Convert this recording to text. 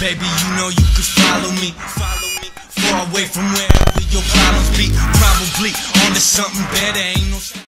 Baby, you know you can follow me. Follow me. Far away from wherever your problems be. Probably on to something better. Ain't no